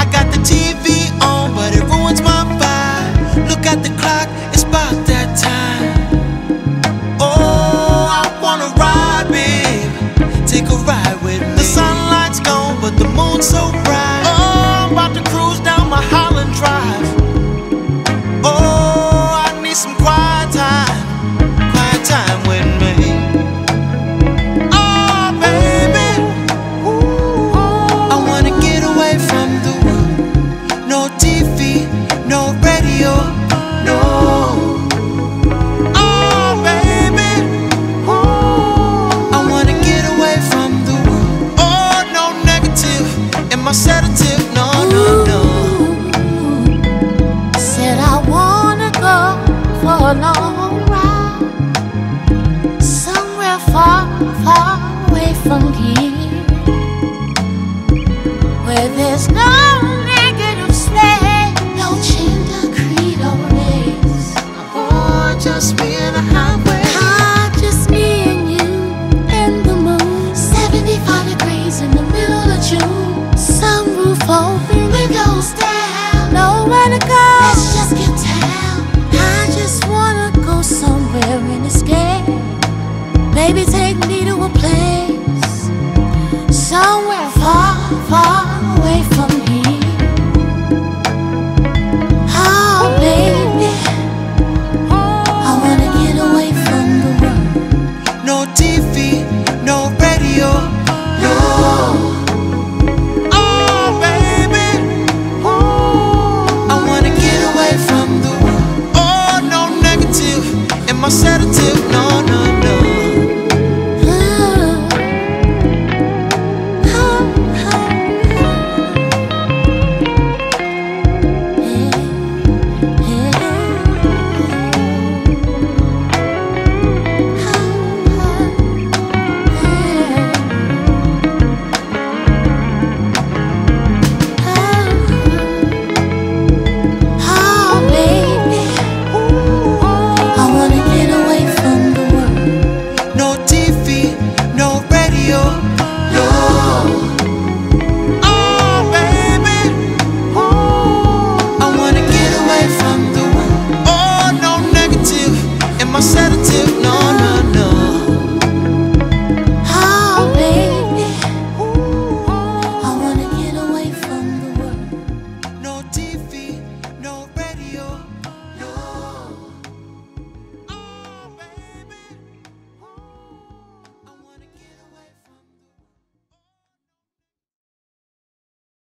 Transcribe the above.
I got the TV on, but it ruins my vibe. Look at the clock, it's about that time. Oh, I wanna ride. Take a ride with me. The sunlight's gone, but the moon's so bright. far away from here, where there's no